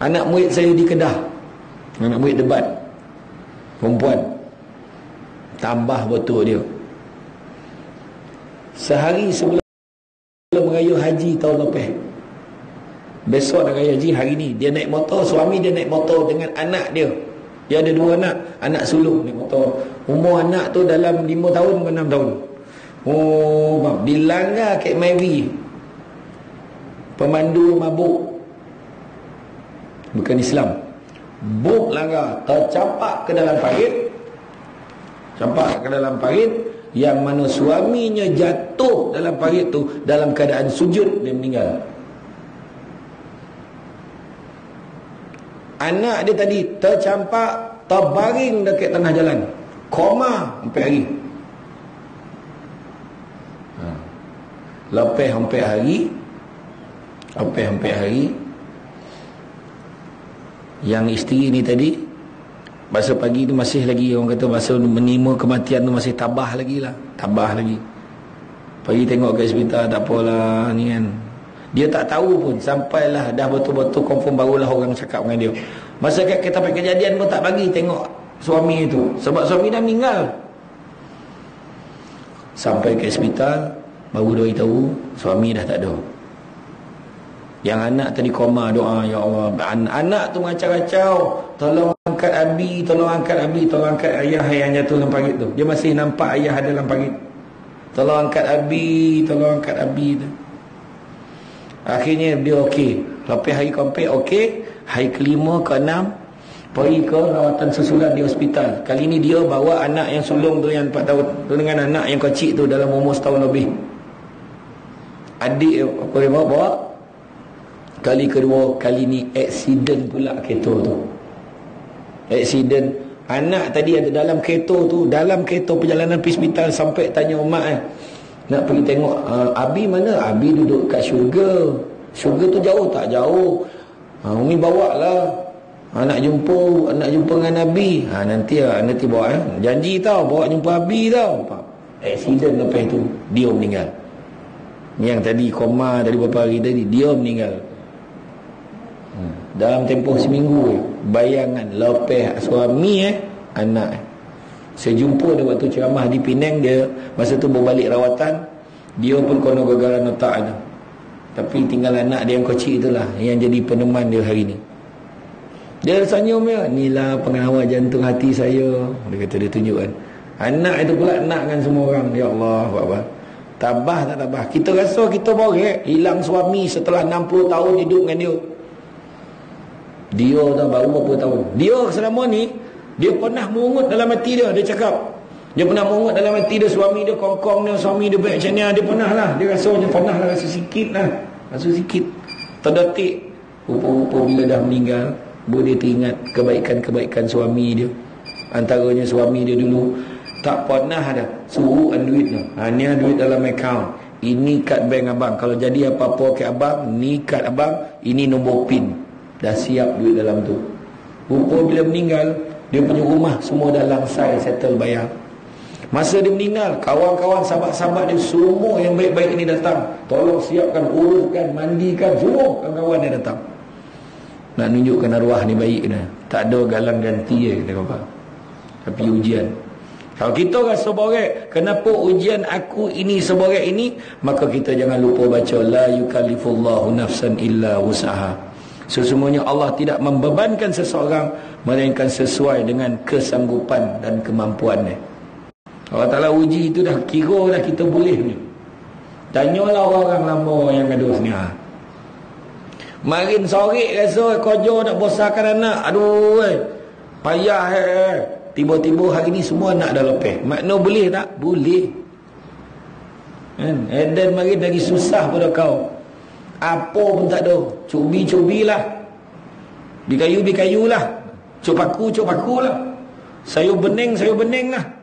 Anak murid saya di Kedah. Anak murid debat. Perempuan. Tambah betul dia. Sehari sebelum meraya haji tahun lepas. Besok nak raya haji hari ni. Dia naik motor. Suami dia naik motor dengan anak dia. Dia ada dua anak. Anak sulung naik motor. Umur anak tu dalam lima tahun ke enam tahun. Oh, bang. Dilanggar Kek Mary. Pemandu mabuk. Bukan Islam. Buk langgar. Tercampak ke dalam parit. Campak ke dalam parit. Yang mana suaminya jatuh dalam parit tu. Dalam keadaan sujud. Dia meninggal. Anak dia tadi tercampak. Terbaring dekat tengah jalan. Koma sampai hari. Lepas hampir hari Lepas hampir hari Yang isteri ni tadi Masa pagi tu masih lagi Orang kata masa menima kematian tu Masih tabah lagi lah. Tabah lagi. Pagi tengok ke hospital Tak apalah ni kan. Dia tak tahu pun Sampailah dah betul-betul Confirm barulah orang cakap dengan dia. Masa kat kita kejadian pun tak bagi Tengok suami itu. Sebab suami dah meninggal. Sampai ke hospital Baru dia tahu suami dah tak ada. Yang anak tadi koma doa ya Allah. An anak tu ngacau-ngacau, tolong angkat abi, tolong angkat abi, tolong angkat ayah yang jatuh dalam parit tu. Dia masih nampak ayah ada dalam parit. Tolong angkat abi, tolong angkat abi tu. Akhirnya dia okey. Lepas hari keempat okey, hari kelima ke enam pergi ke rawatan susulan di hospital. Kali ni dia bawa anak yang sulung tu yang 4 tahun tu dengan anak yang kecil tu dalam umur setahun lebih adik apa dia bawa, bawa kali kedua kali ni accident pula kereta tu. Accident. Anak tadi ada dalam kereta tu dalam kereta perjalanan pergi hospital sampai tanya mak eh nak pergi tengok uh, Abi mana? Abi duduk kat syurga. Syurga tu jauh tak? Jauh. Ha, Umi bawa lah ha, nak jumpa nak jumpa dengan Nabi ha, nanti ha, nanti bawa eh. janji tau bawa jumpa Abi tau. Accident lepas tu dia meninggal. Yang tadi koma dari beberapa hari tadi dia meninggal dalam tempoh seminggu bayangan lepeh suami eh anak eh. saya jumpa dia waktu ceramah di Penang dia masa tu berbalik rawatan dia pun kono gagaran otak ada tapi tinggal anak dia yang kecil itulah yang jadi peneman dia hari ni dia senyum ya inilah pengawal jantung hati saya dia kata dia tunjukkan anak itu pula nak dengan semua orang ya Allah apa Tabah tak tabah. Kita rasa kita borek. Hilang suami setelah 60 tahun hidup dengan dia. Dia dah baru berapa tahun. Dia selama ni, dia pernah mengungut dalam hati dia. Dia cakap. Dia pernah mengungut dalam hati dia. Suami dia kongkong dia. Suami dia baik macam ni. Dia pernah lah. Dia rasa dia pernah lah. Rasa sikit lah. Rasa sikit. Terdetik. Rupa-rupa bila dah meninggal. Boleh teringat kebaikan-kebaikan suami dia. Antaranya suami dia dulu tak pernah ada suruh duit tu hanya duit dalam akaun ini kad bank abang kalau jadi apa-apa ke abang ni kad abang ini nombor pin dah siap duit dalam tu. Rupa bila meninggal dia punya rumah semua dah langsai settle bayar. Masa dia meninggal kawan-kawan sahabat-sahabat dia semua yang baik-baik ini datang. Tolong siapkan uruskan mandikan semua kawan-kawan dia datang. Nak tunjukkan arwah ni baik ni. Tak ada galang ganti je kata tapi ujian. Kalau kita rasa borek, kenapa ujian aku ini seborek ini? Maka kita jangan lupa baca la yukallifullahu nafsan illa usaha. Sesungguhnya Allah tidak membebankan seseorang melainkan sesuai dengan kesanggupan dan kemampuannya. Allah Taala uji itu dah kira dah kita boleh ni. Tanyalah orang lama yang ada sini. Ha. Marin sore rasa kerja nak bosarkan anak. Aduh, eh. payah eh. eh. Tiba-tiba hari ni semua nak dah lepas. Makna boleh tak? Boleh. Eden mari lagi susah pada kau. Apa pun tak ada. Cubi-cubilah. Bikayu-bikayu lah. Cuk paku lah. Sayur bening, sayur bening lah.